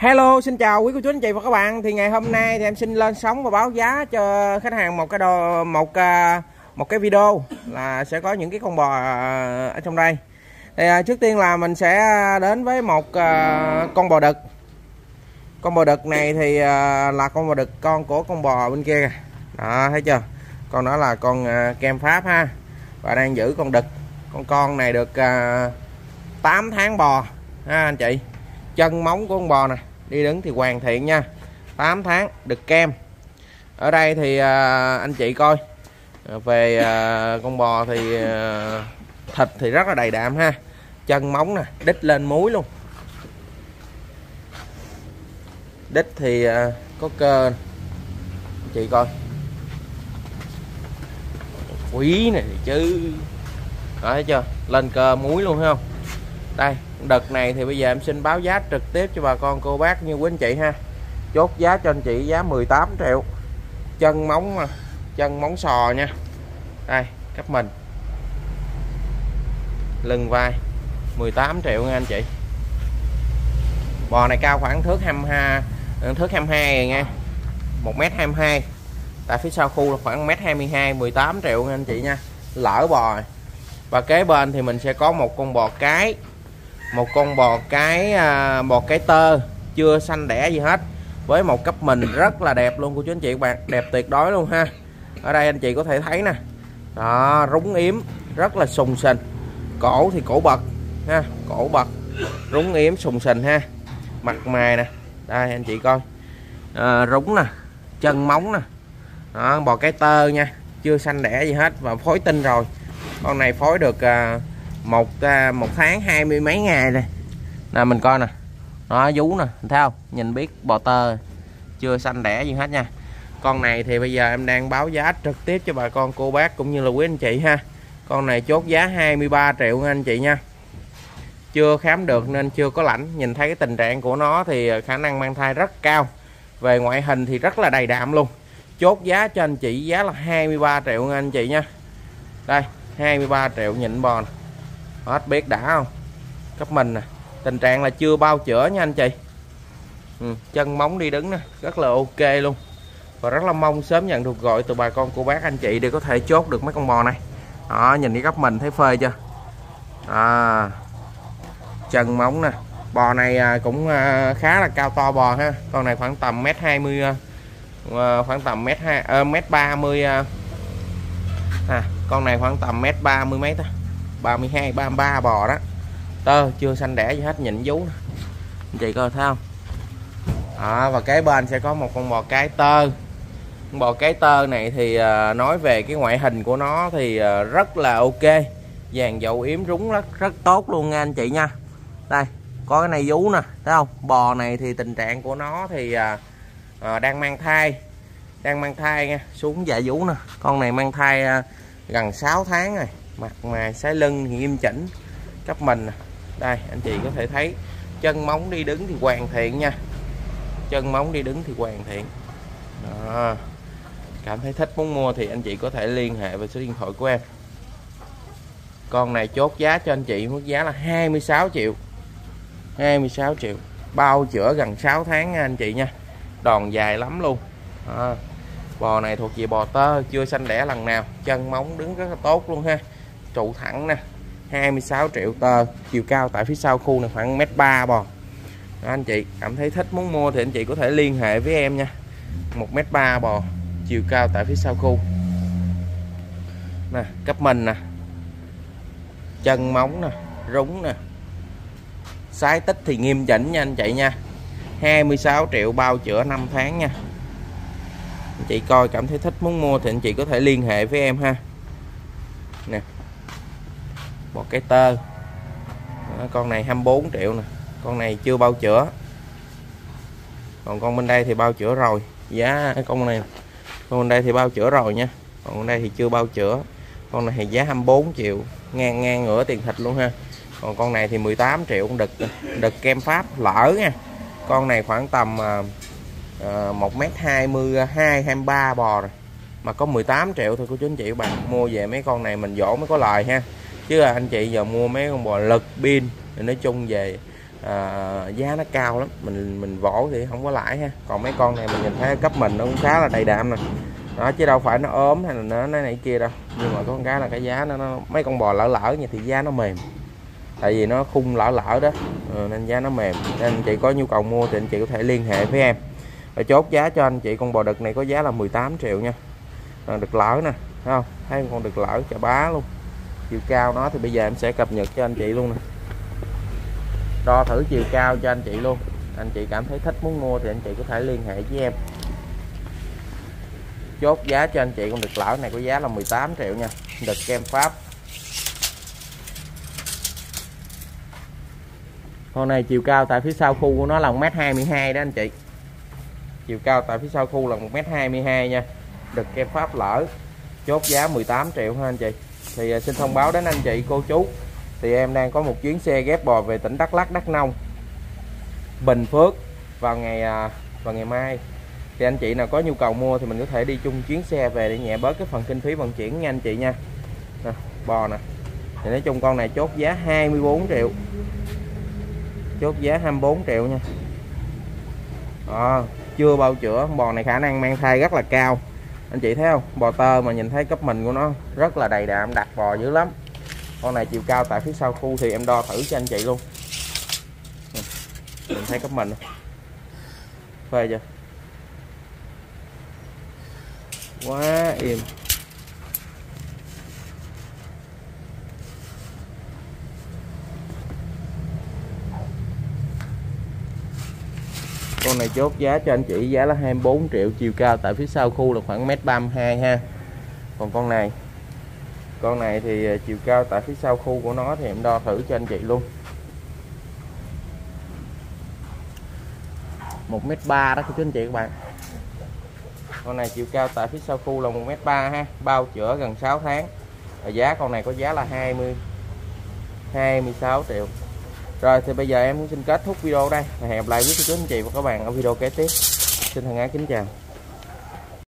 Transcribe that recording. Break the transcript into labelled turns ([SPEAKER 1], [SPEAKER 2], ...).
[SPEAKER 1] Hello, xin chào quý cô chú anh chị và các bạn. Thì ngày hôm nay thì em xin lên sóng và báo giá cho khách hàng một cái đồ một à, một cái video là sẽ có những cái con bò à, ở trong đây. Thì à, trước tiên là mình sẽ đến với một con bò đực. Con bò đực này thì là con bò đực con của con bò bên kia kìa. Đó, thấy chưa? Con đó là con kem pháp ha. Và đang giữ con đực. Con con này được 8 tháng bò ha anh chị chân móng của con bò này đi đứng thì hoàn thiện nha. 8 tháng được kem. Ở đây thì à, anh chị coi. À, về à, con bò thì à, thịt thì rất là đầy đạm ha. Chân móng nè đít lên muối luôn. Đít thì à, có cơ anh chị coi. Quý này chứ. Đó thấy chưa? Lên cơ muối luôn thấy không? Đây đợt này thì bây giờ em xin báo giá trực tiếp cho bà con, cô bác như quý anh chị ha. Chốt giá cho anh chị giá 18 triệu. Chân móng mà chân móng sò nha. Đây, cấp mình. Lưng vai 18 triệu nha anh chị. Bò này cao khoảng thước 22 thước 22 rồi nha. 1m22 tại phía sau khu là khoảng 1m22 18 triệu nha anh chị nha. Lỡ bò. Và kế bên thì mình sẽ có một con bò cái một con bò cái à, bò cái tơ chưa xanh đẻ gì hết. Với một cấp mình rất là đẹp luôn của chú anh chị các bạn. Đẹp tuyệt đối luôn ha. Ở đây anh chị có thể thấy nè. Đó rúng yếm rất là sùng sình. Cổ thì cổ bật ha cổ bật rúng yếm sùng sình ha. Mặt mày nè. Đây anh chị coi. À, rúng nè chân móng nè. Đó, bò cái tơ nha. Chưa xanh đẻ gì hết và phối tinh rồi. Con này phối được à, một à, một tháng hai mươi mấy ngày này nè, mình coi nè. Nó vú nè thấy không? Nhìn biết bò tơ. Chưa xanh đẻ gì hết nha. Con này thì bây giờ em đang báo giá trực tiếp cho bà con, cô bác cũng như là quý anh chị ha. Con này chốt giá 23 triệu anh chị nha. Chưa khám được nên chưa có lãnh. Nhìn thấy cái tình trạng của nó thì khả năng mang thai rất cao. Về ngoại hình thì rất là đầy đạm luôn. Chốt giá cho anh chị giá là 23 triệu anh chị nha. Đây 23 triệu nhịn bò này hết biết đã không? Cấp mình nè. Tình trạng là chưa bao chữa nha anh chị. Ừ, chân móng đi đứng nè. Rất là ok luôn. Và rất là mong sớm nhận được gọi từ bà con cô bác anh chị để có thể chốt được mấy con bò này. Đó nhìn cái góc mình thấy phơi chưa? À, chân móng nè. Bò này à, cũng à, khá là cao to bò ha. Con này khoảng tầm mét hai mươi à, à khoảng tầm mét hai mét ba mươi à, con này khoảng tầm mét ba mươi mấy ta? 32 33 bò đó. Tơ chưa xanh đẻ gì hết nhịn vú anh chị coi thấy không? À, và cái bên sẽ có một con bò cái tơ. Bò cái tơ này thì à, nói về cái ngoại hình của nó thì à, rất là ok. Vàng dầu yếm rúng rất rất tốt luôn nha anh chị nha. Đây có cái này vú nè thấy không? Bò này thì tình trạng của nó thì à, à đang mang thai. Đang mang thai nha xuống dạ vú nè. Con này mang thai à, gần 6 tháng rồi mặt mày sái lưng thì nghiêm chỉnh. Cấp mình đây anh chị có thể thấy chân móng đi đứng thì hoàn thiện nha. Chân móng đi đứng thì hoàn thiện. Đó. cảm thấy thích muốn mua thì anh chị có thể liên hệ với số điện thoại của em. Con này chốt giá cho anh chị mức giá là 26 triệu. 26 triệu. Bao chữa gần 6 tháng nha anh chị nha. Đòn dài lắm luôn. À, bò này thuộc về bò tơ chưa xanh đẻ lần nào. Chân móng đứng rất là tốt luôn ha trụ thẳng nè. 26 triệu tờ chiều cao tại phía sau khu này khoảng mét ba bò. Đó, anh chị cảm thấy thích muốn mua thì anh chị có thể liên hệ với em nha. Một mét ba bò chiều cao tại phía sau khu. Nè cấp mình nè. Chân móng nè rúng nè. Sái tích thì nghiêm chỉnh nha anh chị nha. 26 triệu bao chữa 5 tháng nha. Anh chị coi cảm thấy thích muốn mua thì anh chị có thể liên hệ với em ha. Nè một cái tơ đó, con này 24 triệu nè. Con này chưa bao chữa. Còn con bên đây thì bao chữa rồi. Giá con này con bên đây thì bao chữa rồi nha. Còn bên đây thì chưa bao chữa. Con này thì giá 24 triệu ngang ngang ngửa tiền thịt luôn ha. Còn con này thì 18 triệu đực đực kem pháp lỡ nha. Con này khoảng tầm à, à, một mét hai mươi hai hai ba bò rồi. Mà có 18 triệu thôi cô chú anh chị các bạn. Mua về mấy con này mình dỗ mới có lời ha chứ là anh chị giờ mua mấy con bò lật pin thì nói chung về à, giá nó cao lắm. Mình mình vỗ thì không có lãi ha. Còn mấy con này mình nhìn thấy cấp mình nó cũng khá là đầy đạm nè. Đó chứ đâu phải nó ốm hay là nó này, này kia đâu. Nhưng mà có con cái là cái giá nó, nó mấy con bò lỡ lỡ như thì giá nó mềm. Tại vì nó khung lỡ lỡ đó ừ, nên giá nó mềm. Nên anh chị có nhu cầu mua thì anh chị có thể liên hệ với em. Và chốt giá cho anh chị con bò đực này có giá là 18 triệu nha. À, đực lỡ nè thấy không? Thấy con đực lỡ chà bá luôn chiều cao nó thì bây giờ em sẽ cập nhật cho anh chị luôn nè. Đo thử chiều cao cho anh chị luôn. Anh chị cảm thấy thích muốn mua thì anh chị có thể liên hệ với em. Chốt giá cho anh chị con đực lỡ này có giá là 18 triệu nha. Đực kem pháp. Con này chiều cao tại phía sau khu của nó là 1m22 đó anh chị. Chiều cao tại phía sau khu là 1m22 nha. Đực kem pháp lỡ. Chốt giá 18 triệu ha anh chị thì à, xin thông báo đến anh chị cô chú. Thì em đang có một chuyến xe ghép bò về tỉnh Đắk Lắk Đắk Nông. Bình Phước vào ngày à, vào ngày mai. Thì anh chị nào có nhu cầu mua thì mình có thể đi chung chuyến xe về để nhẹ bớt cái phần kinh phí vận chuyển nha anh chị nha. Nè, bò nè. Thì nói chung con này chốt giá 24 triệu. Chốt giá 24 triệu nha. À, chưa bao chữa. Bò này khả năng mang thai rất là cao anh chị thấy không? Bò tơ mà nhìn thấy cấp mình của nó rất là đầy đạm, đặt bò dữ lắm. Con này chiều cao tại phía sau khu thì em đo thử cho anh chị luôn. Ừ, mình thấy cấp mình. Phê chưa? Quá im. Con này chốt giá cho anh chị, giá là 24 triệu, chiều cao tại phía sau khu là khoảng mét 32 ha. Còn con này con này thì à, chiều cao tại phía sau khu của nó thì em đo thử cho anh chị luôn. Một mét ba đó quý anh chị các bạn. Con này chiều cao tại phía sau khu là một mét ba ha, bao chữa gần 6 tháng. Và giá con này có giá là 20 26 triệu rồi, thì bây giờ em cũng xin kết thúc video đây. Và hẹn gặp lại quý cô chú, anh chị và các bạn ở video kế tiếp. Xin thân ái kính chào.